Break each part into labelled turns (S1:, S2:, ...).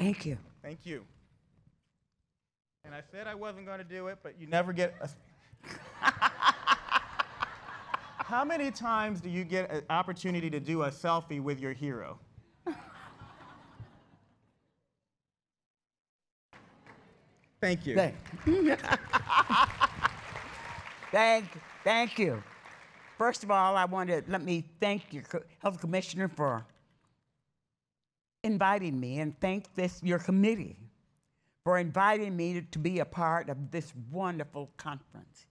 S1: Thank you.
S2: Thank you. And I said I wasn't going to do it, but you never get a. How many times do you get an opportunity to do a selfie with your hero? Thank you.
S1: Thank, thank, thank you. First of all, I want to let me thank your health commissioner for inviting me, and thank this your committee for inviting me to, be a part of this wonderful conference.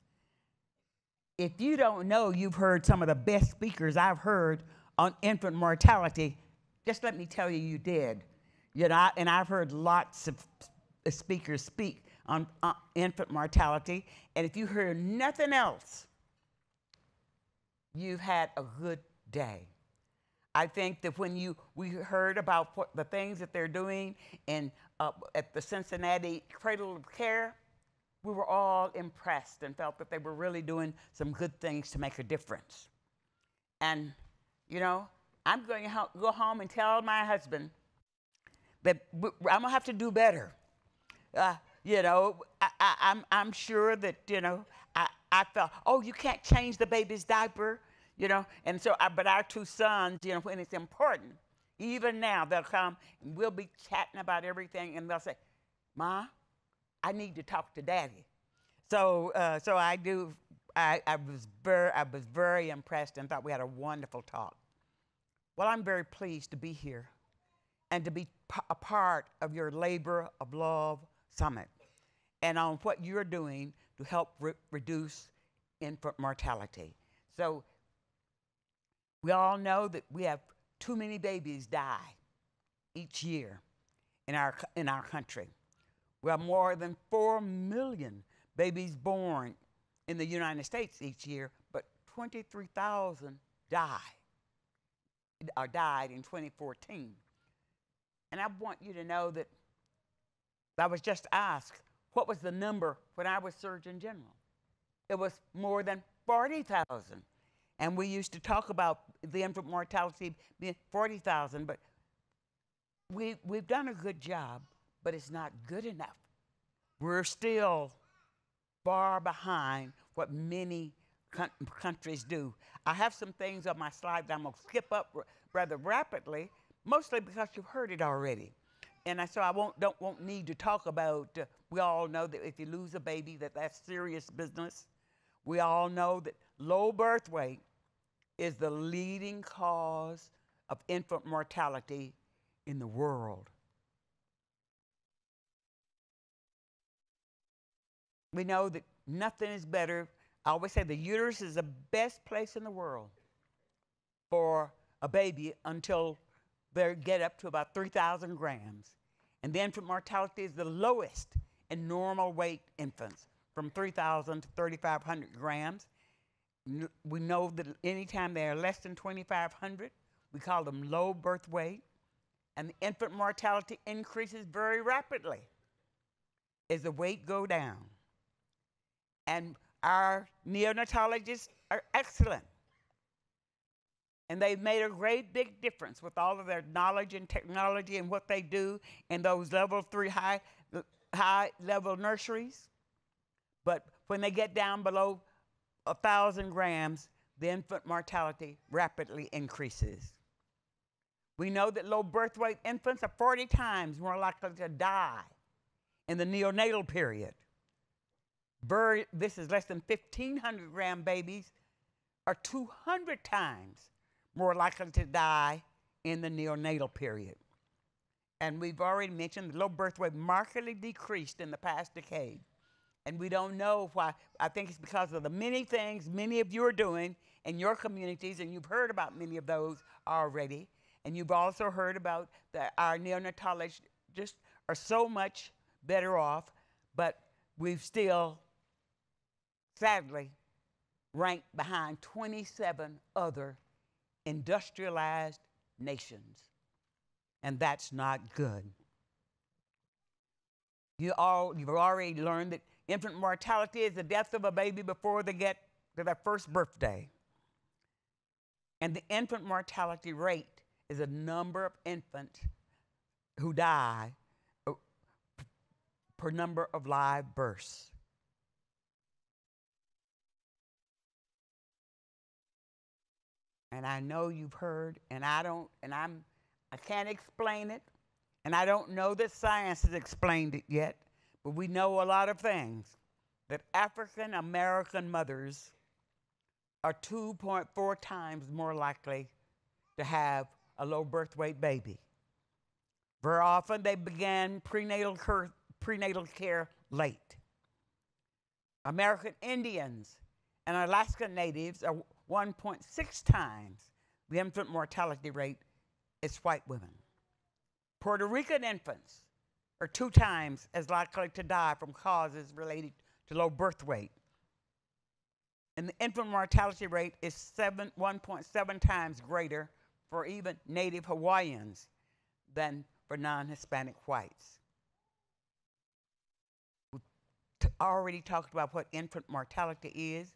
S1: If you don't know, you've heard some of the best speakers I've heard on infant mortality. Just let me tell you, you did. You know, and I've heard lots of speakers speak on infant mortality. And if you hear nothing else, you've had a good day. I think that when you we heard about the things that they're doing in uh, at the Cincinnati Cradle of Care, we were all impressed and felt that they were really doing some good things to make a difference. And you know, I'm going to go home and tell my husband that I'm gonna have to do better. Uh, you know, I, I, I'm I'm sure that you know I, I felt oh you can't change the baby's diaper, you know, and so I, but our two sons, you know, when it's important, even now they'll come and we'll be chatting about everything, and they'll say, "Ma, I need to talk to Daddy." So uh, so I do. I, I was very I was very impressed and thought we had a wonderful talk. Well, I'm very pleased to be here and to be a part of your Labor of Love Summit and on what you're doing to help re- reduce infant mortality. So, we all know that we have too many babies die each year in our, in our country. We have more than 4 million babies born in the United States each year, but 23,000 die or died in 2014. And I want you to know that I was just asked what was the number when I was Surgeon General. It was more than 40,000. And we used to talk about the infant mortality being 40,000, but we, we've done a good job, but it's not good enough. We're still far behind what many coun- countries do. I have some things on my slide that I'm going to skip up rather rapidly, mostly because you've heard it already. And I, so I won't, don't, won't need to talk about, uh, we all know that if you lose a baby, that that's serious business. We all know that low birth weight is the leading cause of infant mortality in the world. We know that nothing is better. I always say the uterus is the best place in the world for a baby until they get up to about 3,000 grams. And the infant mortality is the lowest in normal weight infants, from 3,000 to 3,500 grams. We know that anytime they are less than 2,500, we call them low birth weight. And the infant mortality increases very rapidly as the weight go down. And our neonatologists are excellent. And they've made a great big difference with all of their knowledge and technology and what they do in those level three high, high level nurseries. But when they get down below a thousand grams, the infant mortality rapidly increases. We know that low birth weight infants are 40 times more likely to die in the neonatal period. This is less than 1,500 gram babies are 200 times more likely to die in the neonatal period. And we've already mentioned the low birth weight markedly decreased in the past decade. And we don't know why. I think it's because of the many things many of you are doing in your communities, and you've heard about many of those already. And you've also heard about that our neonatologists just are so much better off, but we've still, sadly, ranked behind 27 other industrialized nations. And that's not good. You all, you've already learned that infant mortality is the death of a baby before they get to their first birthday. And the infant mortality rate is the number of infants who die uh, per number of live births. And I know you've heard, and I don't, and I'm, I can't explain it, and I don't know that science has explained it yet, but we know a lot of things that African American mothers are 2.4 times more likely to have a low birth weight baby. Very often they began prenatal, cur- prenatal care late. American Indians and Alaska Natives are 1.6 times the infant mortality rate as white women. Puerto Rican infants are two times as likely to die from causes related to low birth weight. And the infant mortality rate is seven, 1.7 times greater for even native Hawaiians than for non Hispanic whites. We already talked about what infant mortality is.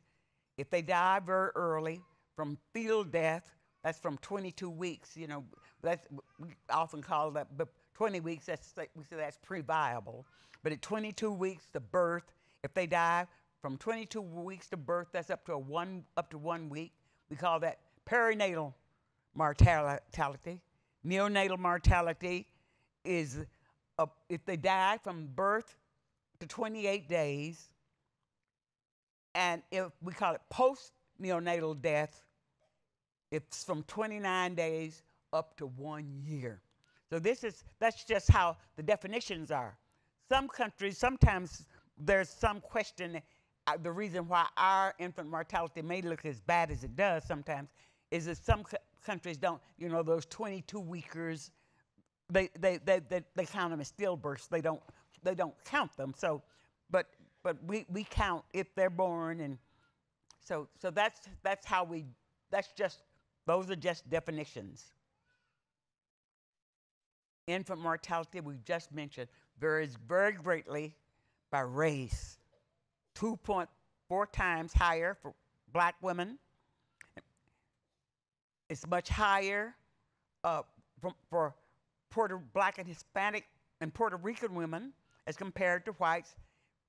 S1: If they die very early from fetal death, that's from 22 weeks. You know, that's we often call that, 20 weeks. That's we say that's pre-viable. But at 22 weeks the birth, if they die from 22 weeks to birth, that's up to a one up to one week. We call that perinatal mortality. Neonatal mortality is uh, if they die from birth to 28 days, and if we call it post neonatal death, it's from 29 days up to one year. So this is that's just how the definitions are. Some countries sometimes there's some question. Uh, the reason why our infant mortality may look as bad as it does sometimes is that some countries don't, you know, those 22 weekers, they, they, they, they, they count them as stillbirths. They don't, they don't count them. So, but, but we, we count if they're born. And so, so that's, that's how we, that's just, those are just definitions. Infant mortality, we've just mentioned, varies very greatly by race. 2.4 times higher for black women. It's much higher uh, for, for Puerto black and Hispanic and Puerto Rican women as compared to whites,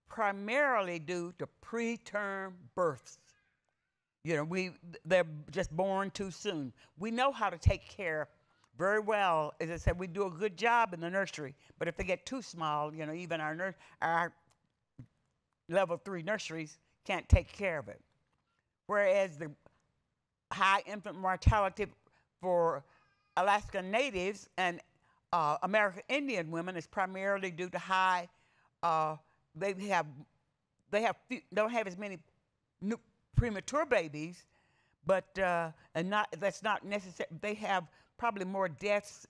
S1: primarily due to preterm births. You know, we they're just born too soon. We know how to take care very well. As I said, we do a good job in the nursery. But if they get too small, you know, even our nur- our level three nurseries can't take care of it. Whereas the high infant mortality for Alaska Natives and uh, American Indian women is primarily due to high. Uh, they have they have few, don't have as many premature babies, but uh, and not that's not necessary. They have probably more deaths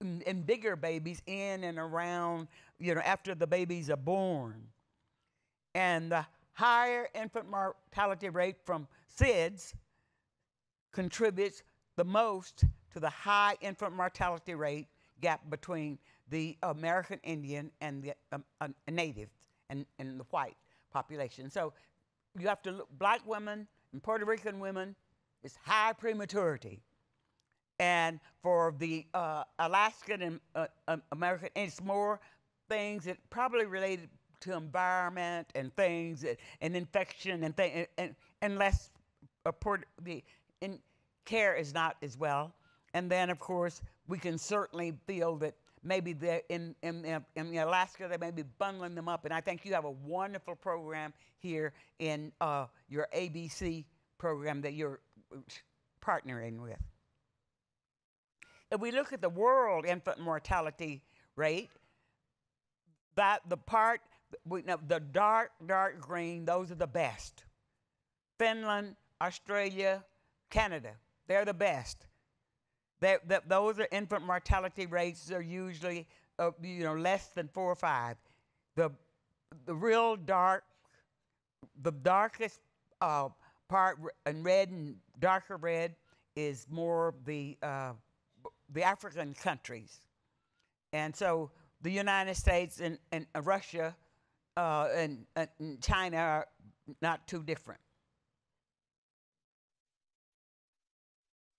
S1: in, in bigger babies in and around you know after the babies are born and the higher infant mortality rate from SIDS contributes the most to the high infant mortality rate gap between the American Indian and the um, uh, native and, and the white population. So you have to look, black women and Puerto Rican women, it's high prematurity. And for the uh, Alaskan and uh, um, American, it's more things that probably related to environment and things and, and infection and, th- and, and, and less uh, the in care is not as well. And then, of course, we can certainly feel that maybe in, in, in Alaska, they may be bundling them up. And I think you have a wonderful program here in uh, your ABC program that you're partnering with. If we look at the world infant mortality rate, that the part we, no, the dark, dark green, those are the best. Finland, Australia, Canada, they're the best. They're, they're, those are infant mortality rates are usually uh, you know less than four or five. The the real dark, the darkest uh, part in red and darker red is more the uh, the African countries, and so the United States and, and Russia uh, and, and China are not too different.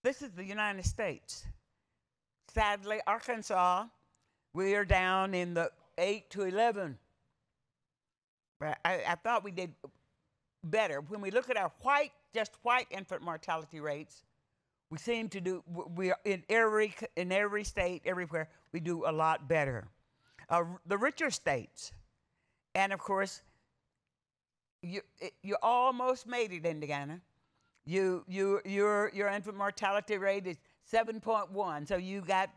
S1: This is the United States. Sadly, Arkansas, we are down in the 8 to 11 But I, I thought we did better. When we look at our white, just white infant mortality rates, we seem to do, we in every, in every state, everywhere, we do a lot better. Uh, the richer states, and of course, you, eh, you almost made it, Indiana. You, you, your, your infant mortality rate is 7.1, so you got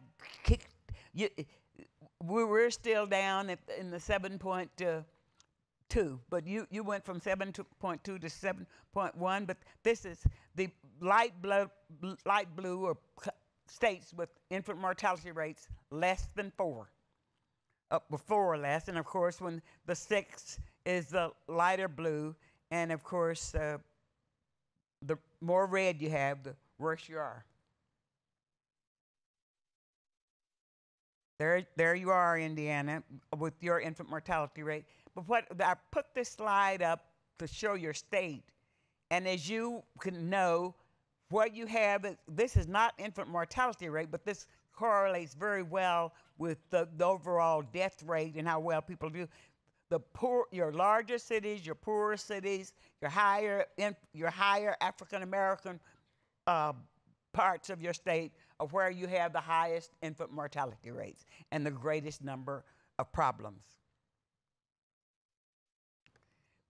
S1: kicked. You, eh, we we're still down at, in the 7.2, uh, but you, you went from 7.2 to 7.1. But this is the light blue, light blue or states with infant mortality rates less than four up before or less. And of course, when the six is the lighter blue, and of course, uh, the more red you have, the worse you are. There, there you are, Indiana, with your infant mortality rate. But what I put this slide up to show your state, and as you can know, what you have this is not infant mortality rate, but this correlates very well with the, the overall death rate and how well people do. The poor, your larger cities, your poorer cities, your higher, your higher African American uh, parts of your state are where you have the highest infant mortality rates and the greatest number of problems.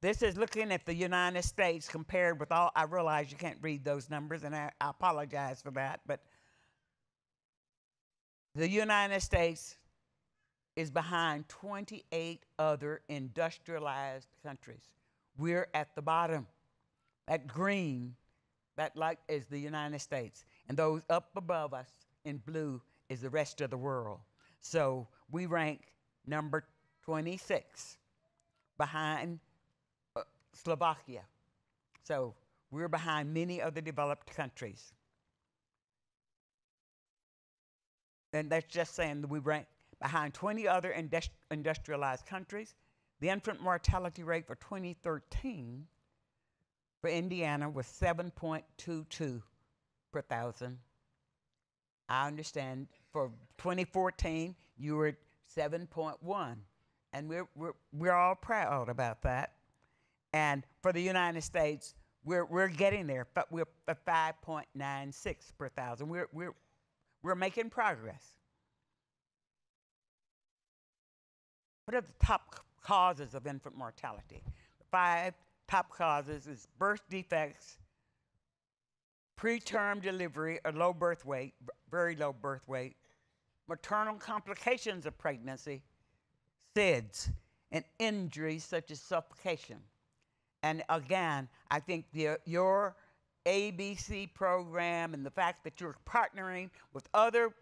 S1: This is looking at the United States compared with all. I realize you can't read those numbers, and I, I apologize for that, but the United States is behind 28 other industrialized countries. We're at the bottom. That green, that light is the United States. And those up above us in blue is the rest of the world. So we rank number 26 behind Slovakia. So we're behind many other developed countries. And that's just saying that we rank behind 20 other industri- industrialized countries. The infant mortality rate for 2013 for Indiana was 7.22 per thousand. I understand for 2014 you were at 7.1, and we're, we're, we're all proud about that. And for the United States, we're, we're getting there, but we're at 5.96 per thousand. We're, we're, we're making progress. What are the top causes of infant mortality? The five top causes is birth defects, preterm delivery or low birth weight, very low birth weight, maternal complications of pregnancy, SIDS, and injuries such as suffocation. And again, I think the, your ABC program and the fact that you're partnering with other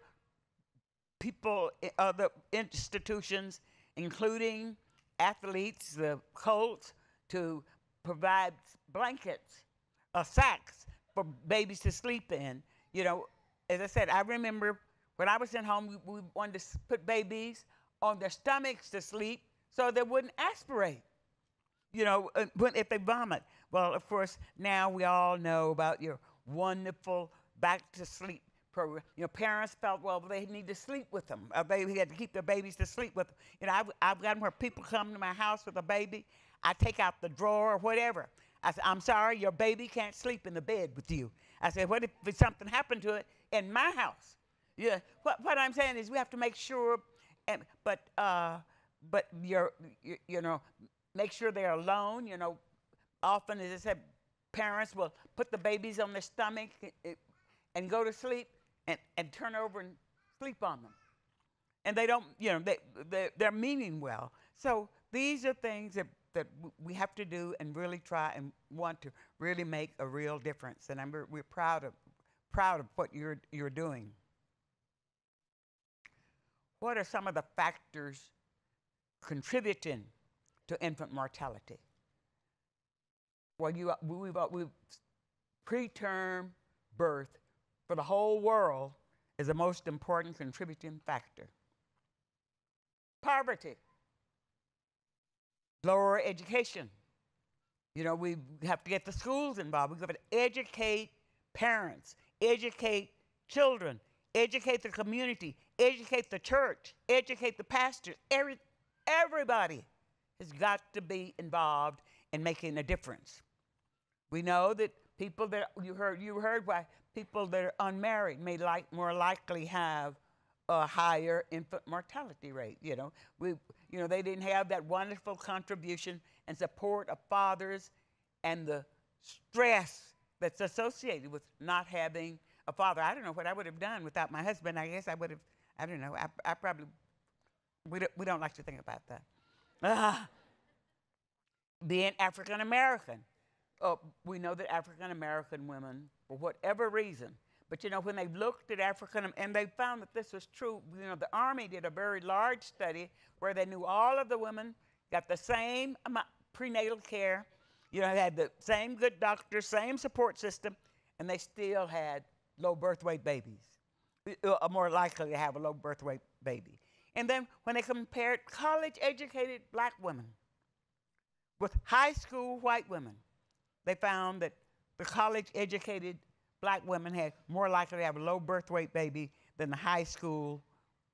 S1: people, other institutions, including athletes, the Colts, to provide blankets, uh, sacks for babies to sleep in. You know, as I said, I remember when I was at home, we, we wanted to put babies on their stomachs to sleep so they wouldn't aspirate you know, uh, when, if they vomit. Well, of course, now we all know about your wonderful back to sleep program. You know, parents felt, well, they need to sleep with them. Uh, they had to keep their babies to sleep with them. You know, I've, I've gotten where people come to my house with a baby. I take out the drawer or whatever. I said, I'm sorry, your baby can't sleep in the bed with you. I said, what if something happened to it in my house? Yeah, what, what I'm saying is we have to make sure, and, but, uh, but you're, you, you know, make sure they're alone. You know, often, as I said, parents will put the babies on their stomach i- i- and go to sleep and, and turn over and sleep on them. And they don't, you know, they, they, they're meaning well. So these are things that, that we have to do and really try and want to really make a real difference. And I'm, we're proud of, proud of what you're, you're doing. What are some of the factors contributing to infant mortality? Well, you, uh, we've, uh, we've preterm birth for the whole world is the most important contributing factor. Poverty, lower education. You know, we have to get the schools involved. We've got to educate parents, educate children, educate the community, educate the church, educate the pastors. Every, everybody has got to be involved in making a difference. We know that people that you heard you heard why people that are unmarried may like more likely have a higher infant mortality rate. You know, we you know they didn't have that wonderful contribution and support of fathers and the stress that's associated with not having a father. I don't know what I would have done without my husband. I guess I would have. I don't know. I, I probably we don't, we don't like to think about that. Ah. Being African American, uh, we know that African American women, for whatever reason, but you know, when they looked at African, and they found that this was true, you know, the Army did a very large study where they knew all of the women got the same amount, prenatal care, you know, had the same good doctors, same support system, and they still had low birth weight babies, uh, are more likely to have a low birth weight baby. And then when they compared college educated black women with high school white women, they found that the college educated black women had more likely to have a low birth weight baby than the high school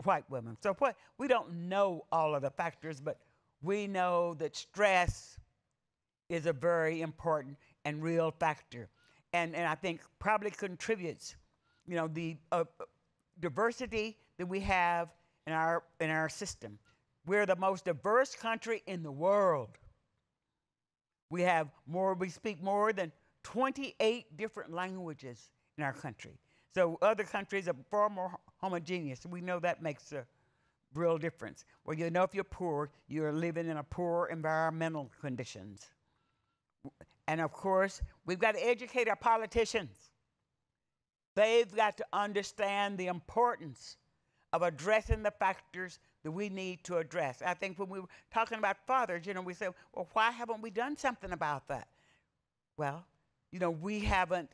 S1: white women. So what we don't know all of the factors, but we know that stress is a very important and real factor. And, and I think probably contributes, you know, the uh, diversity that we have in our, in our system. We're the most diverse country in the world. We have more, we speak more than 28 different languages in our country. So other countries are far more homogeneous. We know that makes a real difference. Well, you know if you're poor, you're living in a poor environmental conditions. And of course, we've got to educate our politicians. They've got to understand the importance of addressing the factors that we need to address. I think when we were talking about fathers, you know, we said, well, why haven't we done something about that? Well, you know, we haven't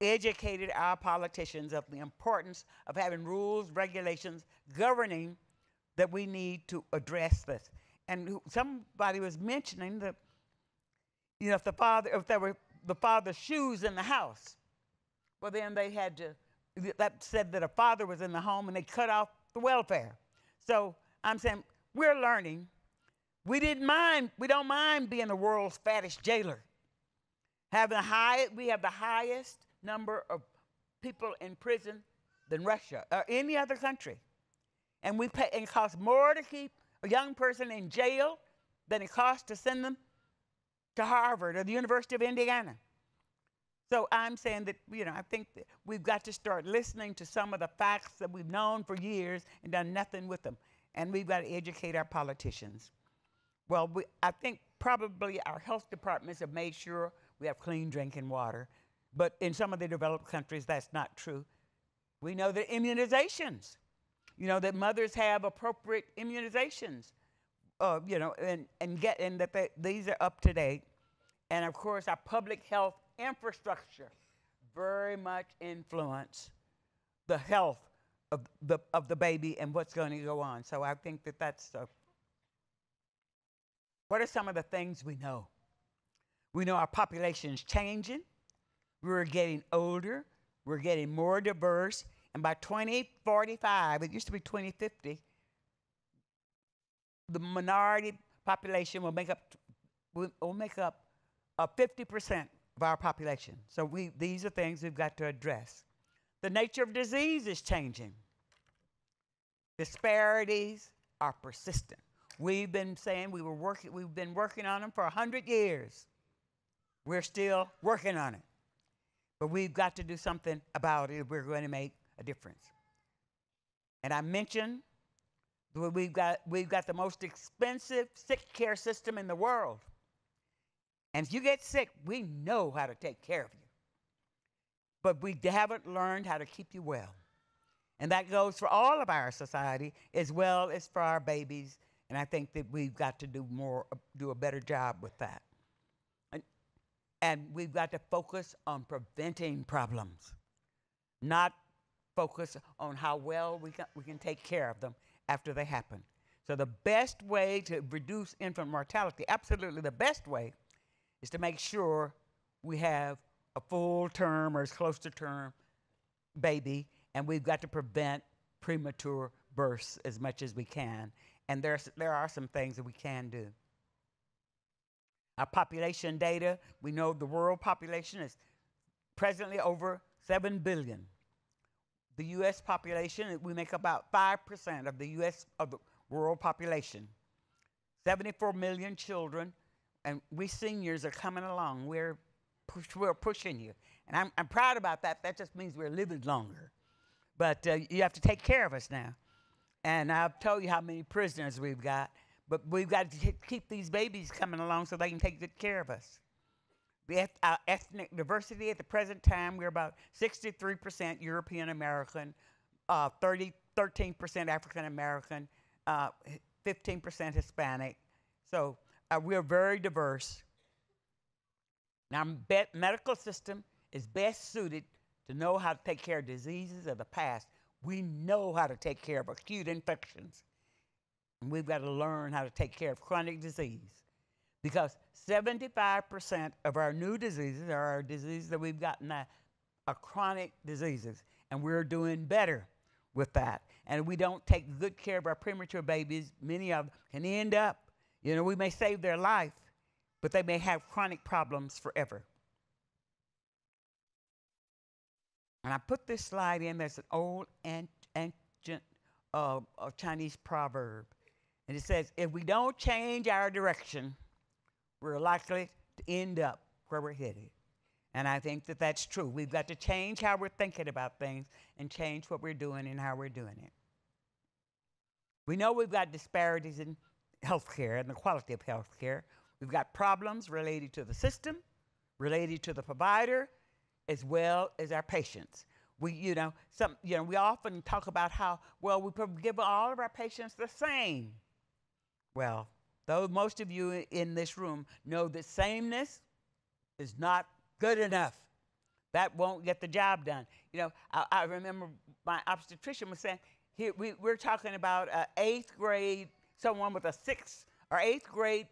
S1: educated our politicians of the importance of having rules, regulations governing that we need to address this. And somebody was mentioning that, you know, if the father, if there were the father's shoes in the house, well, then they had to that said that a father was in the home and they cut off the welfare. So I'm saying we're learning. We didn't mind, we don't mind being the world's fattest jailer. Having the high, we have the highest number of people in prison than Russia or any other country. And we pay, it costs more to keep a young person in jail than it costs to send them to Harvard or the University of Indiana. So I'm saying that, you know, I think that we've got to start listening to some of the facts that we've known for years and done nothing with them. And we've got to educate our politicians. Well, we, I think probably our health departments have made sure we have clean drinking water. But in some of the developed countries, that's not true. We know that immunizations, you know, that mothers have appropriate immunizations, uh, you know, and, and, get, and that they, these are up to date. And of course, our public health infrastructure very much influence the health of the, of the baby and what's going to go on. So I think that that's uh, what are some of the things we know? We know our population is changing. We're getting older. We're getting more diverse. And by 2045, it used to be 2050, the minority population will make up, will, make up uh, 50% of our population. So we, these are things we've got to address. The nature of disease is changing. Disparities are persistent. We've been saying we were working, we've been working on them for 100 years. We're still working on it. But we've got to do something about it if we're going to make a difference. And I mentioned we've got, we've got the most expensive sick care system in the world. And if you get sick, we know how to take care of you. But we haven't learned how to keep you well. And that goes for all of our society as well as for our babies. And I think that we've got to do more, do a better job with that. And, and we've got to focus on preventing problems, not focus on how well we can, we can take care of them after they happen. So, the best way to reduce infant mortality, absolutely the best way, is to make sure we have a full term or as close to term baby, and we've got to prevent premature births as much as we can. And there's, there are some things that we can do. our population data. We know the world population is presently over 7 billion. The US population, we make about 5% of the US of the world population. 74 million children, and we seniors are coming along. We're, push, we're pushing you. And I'm, I'm proud about that. That just means we're living longer. But uh, you have to take care of us now. And I've told you how many prisoners we've got, but we've got to keep these babies coming along so they can take good care of us. Our ethnic diversity at the present time, we're about 63% European American, uh, 30, 13% African American, uh, 15% Hispanic. So uh, we're very diverse. Now, medical system is best suited to know how to take care of diseases of the past. We know how to take care of acute infections. And we've got to learn how to take care of chronic disease because 75% of our new diseases are our diseases that we've gotten are chronic diseases, and we're doing better with that. And we don't take good care of our premature babies. Many of them can end up, you know, we may save their life, but they may have chronic problems forever. And I put this slide in. There's an old ancient uh, Chinese proverb, and it says, "If we don't change our direction, we're likely to end up where we're headed." And I think that that's true. We've got to change how we're thinking about things and change what we're doing and how we're doing it. We know we've got disparities in healthcare and the quality of healthcare. We've got problems related to the system, related to the provider, as well as our patients. We, you know, some, you know, we often talk about how well we give all of our patients the same. Well, though most of you in this room know that sameness is not good enough. That won't get the job done. You know, I, I remember my obstetrician was saying, here, we, we're talking about an eighth grade, someone with a sixth or eighth grade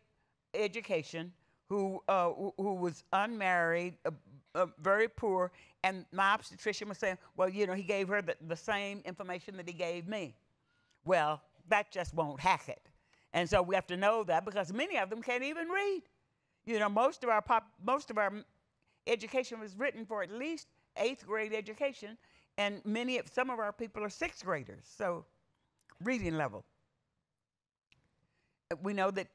S1: education who, uh, who was unmarried, uh, uh, very poor, and my obstetrician was saying, well, you know, he gave her the, the same information that he gave me. Well, that just won't hack it. And so we have to know that because many of them can't even read. You know, most of our pop, most of our education was written for at least eighth grade education, and many of some of our people are sixth graders, so reading level. We know that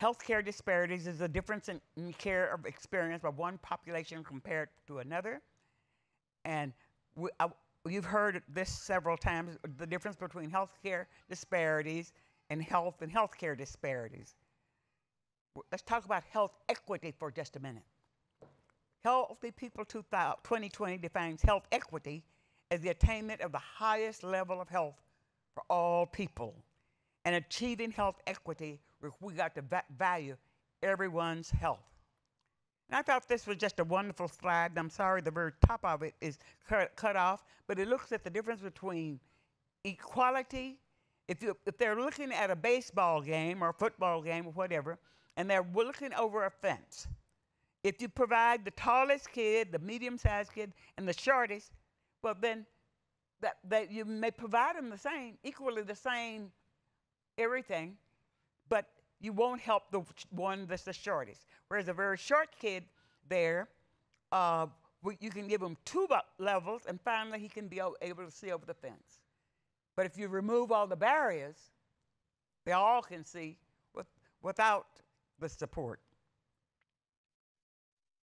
S1: healthcare disparities is the difference in, in care of experience by one population compared to another. And we, I, you've heard this several times the difference between healthcare disparities and health and healthcare disparities. Let's talk about health equity for just a minute. Healthy People 2020 defines health equity as the attainment of the highest level of health for all people. And achieving health equity, we got to va- value everyone's health. And I thought this was just a wonderful slide. I'm sorry the very top of it is cut, cut off, but it looks at the difference between equality. If, you, if they're looking at a baseball game or a football game or whatever, and they're looking over a fence, if you provide the tallest kid, the medium sized kid, and the shortest, well, then that, that you may provide them the same, equally the same everything, but you won't help the one that's the shortest. Whereas a very short kid there, uh, you can give him two levels, and finally he can be able to see over the fence. But if you remove all the barriers, they all can see with, without the support.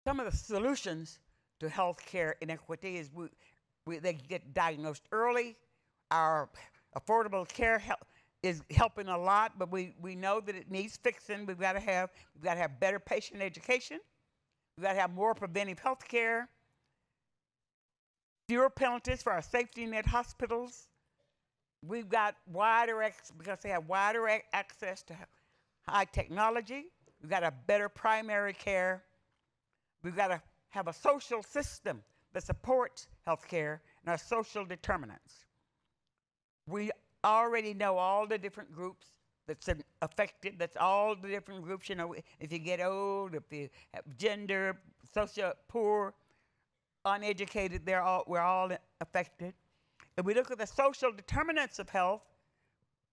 S1: Some of the solutions to healthcare inequity is we, we, they get diagnosed early. Our affordable care is helping a lot, but we, we know that it needs fixing. We've got to have we've got to have better patient education. We've got to have more preventive health care. Fewer penalties for our safety net hospitals. We've got wider access because they have wider access to high technology. We've got a better primary care. We've got to have a social system that supports healthcare and our social determinants. We already know all the different groups that's affected. That's all the different groups. You know, if you get old, if you have gender, social poor, uneducated, they're all we're all affected. If we look at the social determinants of health,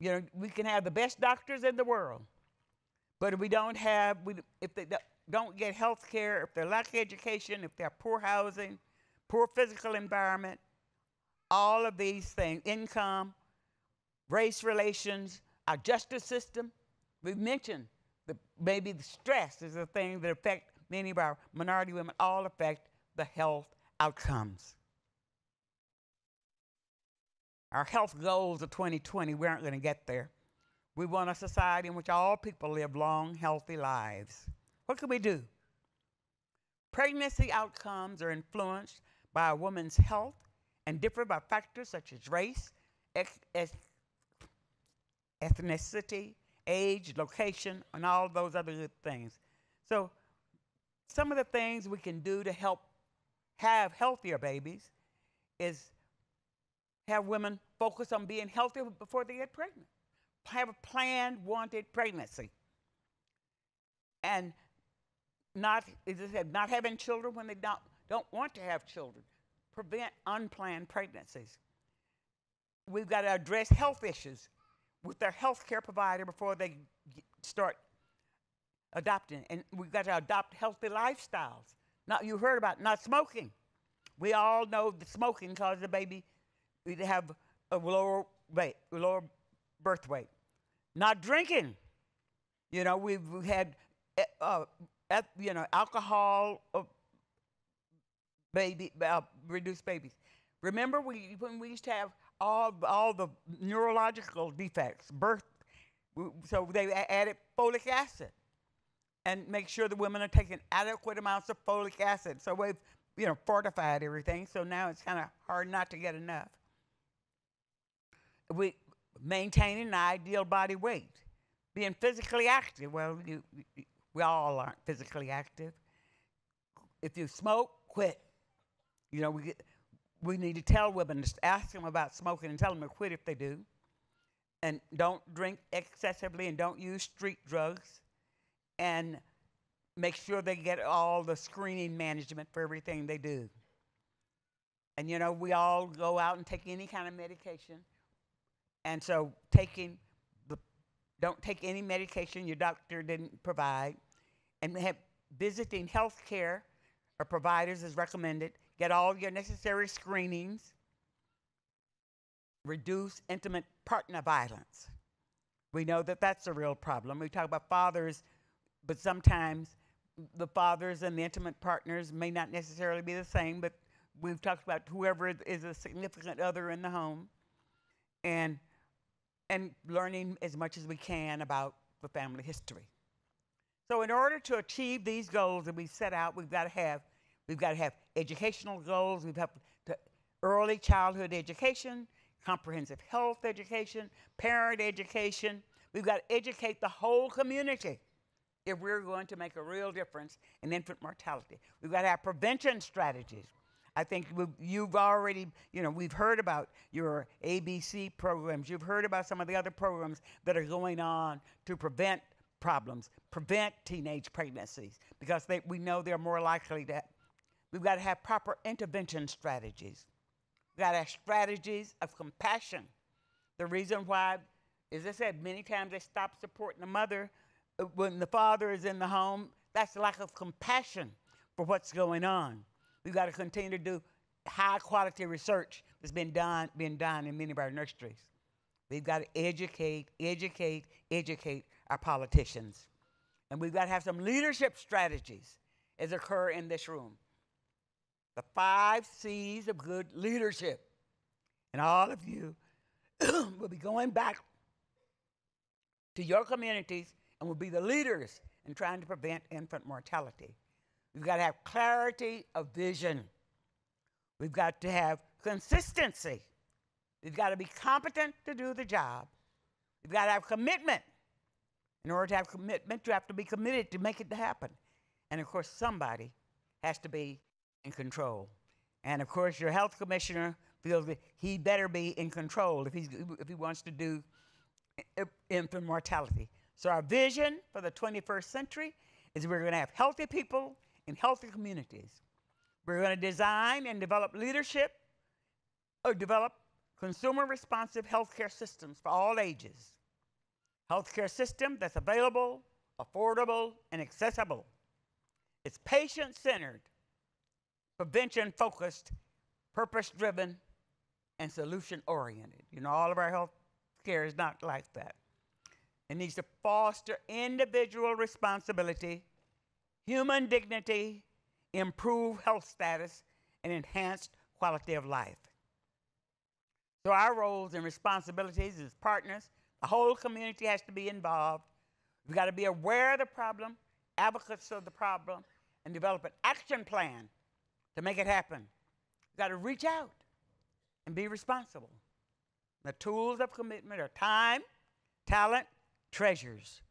S1: you know, we can have the best doctors in the world, But if we don't have, we, if they do- don't get health care, if they lack education, if they have poor housing, poor physical environment, all of these things, income, race relations, our justice system, we've mentioned the, maybe the stress is a thing that affect many of our minority women, all affect the health outcomes. Our health goals of 2020, we aren't going to get there. We want a society in which all people live long, healthy lives. What can we do? Pregnancy outcomes are influenced by a woman's health and differ by factors such as race, ex- ethnicity, age, location, and all those other good things. So, some of the things we can do to help have healthier babies is have women focus on being healthy before they get pregnant. Have a planned, wanted pregnancy. And not, not having children when they don't, don't want to have children. Prevent unplanned pregnancies. We've got to address health issues with their health care provider before they start adopting. And we've got to adopt healthy lifestyles. Now, you heard about not smoking. We all know that smoking causes the baby to have a lower weight, lower birth weight. Not drinking. You know, we've we've had, eh, uh, you know, alcohol, uh, baby, uh, reduced babies. Remember we, when we used to have all, all the neurological defects, birth, so they added folic acid and make sure the women are taking adequate amounts of folic acid. So we've, you know, fortified everything. So now it's kind of hard not to get enough. We maintaining an ideal body weight, being physically active. Well, you, we all aren't physically active. If you smoke, quit. You know, we get, we need to tell women, just ask them about smoking and tell them to quit if they do. And don't drink excessively and don't use street drugs. And make sure they get all the screening management for everything they do. And you know, we all go out and take any kind of medication. And so taking the don't take any medication your doctor didn't provide and have visiting health care or providers is recommended. Get all your necessary screenings. Reduce intimate partner violence. We know that that's a real problem. We talk about fathers, but sometimes the fathers and the intimate partners may not necessarily be the same, but we've talked about whoever is- a significant other in the home and and learning as much as we can about the family history. So in order to achieve these goals that we set out, we've got to have we've got to have educational goals, we've helped to early childhood education, comprehensive health education, parent education. We've got to educate the whole community if we're going to make a real difference in infant mortality. We've got to have prevention strategies. I think you've already, you know, we've heard about your ABC programs. You've heard about some of the other programs that are going on to prevent problems, prevent teenage pregnancies, because they, we know they're more likely to. We've got to have proper intervention strategies. We've got to have strategies of compassion. The reason why, as I said, many times they stop supporting the mother uh, when the father is in the home. That's lack of compassion for what's going on. We've got to continue to do high quality research that's been done, been done in many of our nurseries. We've got to educate, educate, educate our politicians. And we've got to have some leadership strategies as occur in this room. The five C's of good leadership. And all of you will be going back to your communities and will be the leaders in trying to prevent infant mortality. We've got to have clarity of vision. We've got to have consistency. We've got to be competent to do the job. We've got to have commitment. In order to have commitment, you have to be committed to make it happen. And of course, somebody has to be in control. And of course, your health commissioner feels that he better be in control if, he's, if he wants to do infant mortality. So, our vision for the 21st century is we're going to have healthy people in healthy communities. We're going to design and develop leadership or develop consumer responsive healthcare systems for all ages. Healthcare system that's available, affordable, and accessible. It's patient centered, prevention focused, purpose driven, and solution oriented. You know, all of our health care is not like that. It needs to foster individual responsibility, human dignity, improve health status, and enhanced quality of life. So, our roles and responsibilities as partners, the whole community has to be involved. We've got to be aware of the problem, advocates of the problem, and develop an action plan to make it happen. You've got to reach out and be responsible. The tools of commitment are time, talent, treasures.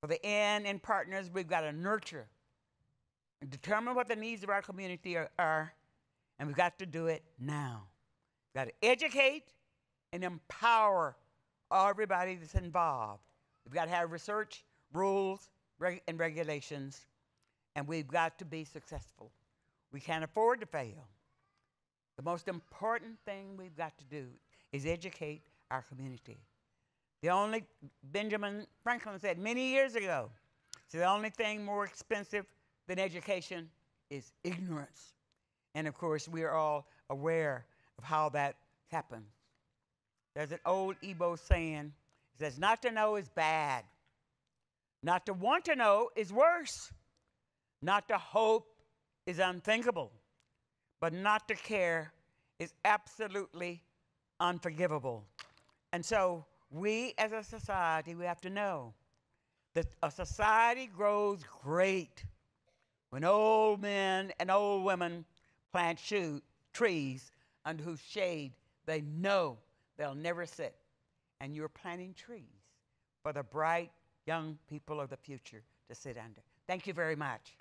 S1: For the end and partners, we've got to nurture and determine what the needs of our community are, are and we've got to do it now. We've got to educate and empower everybody that's involved. We've got to have research, rules, reg- and regulations, and we've got to be successful. We can't afford to fail. The most important thing we've got to do is educate our community. The only, Benjamin Franklin said many years ago, so the only thing more expensive than education is ignorance. And of course, we are all aware of how that happens. There's an old Igbo saying, it says, not to know is bad. Not to want to know is worse. Not to hope is unthinkable. But not to care is absolutely unforgivable. And so we as a society, we have to know that a society grows great when old men and old women plant shoe, trees under whose shade they know they'll never sit. And you're planting trees for the bright young people of the future to sit under. Thank you very much.